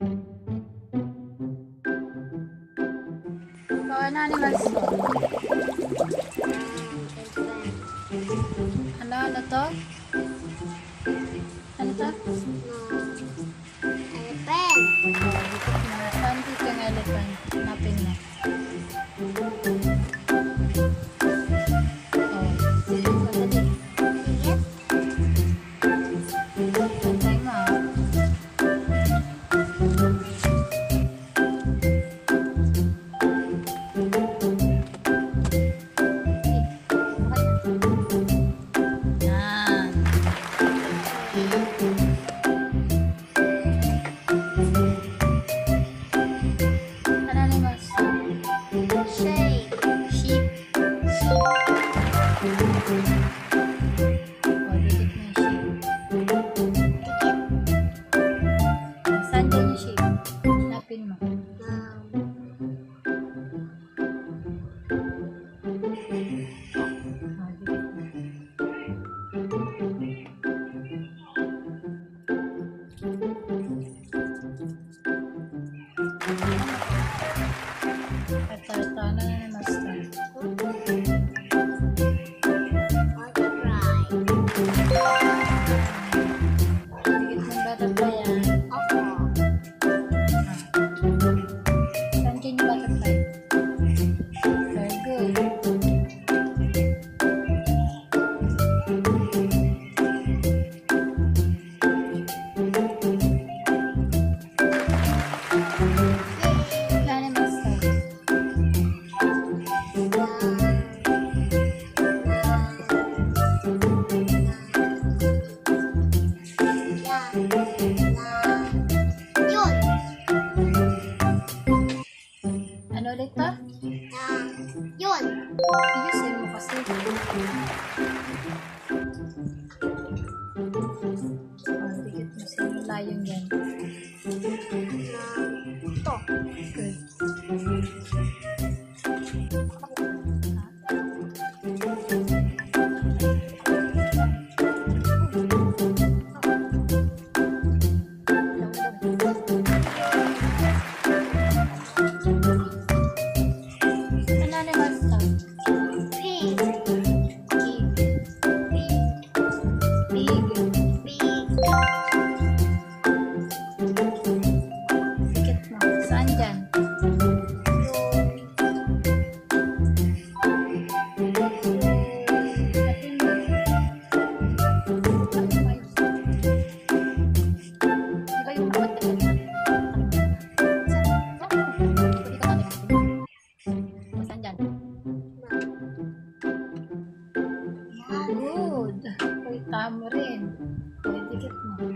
Kawain animals. Ano, ano to? Ano ulit pa? Uh, yun. Sige, mo kasi. beli tiket mau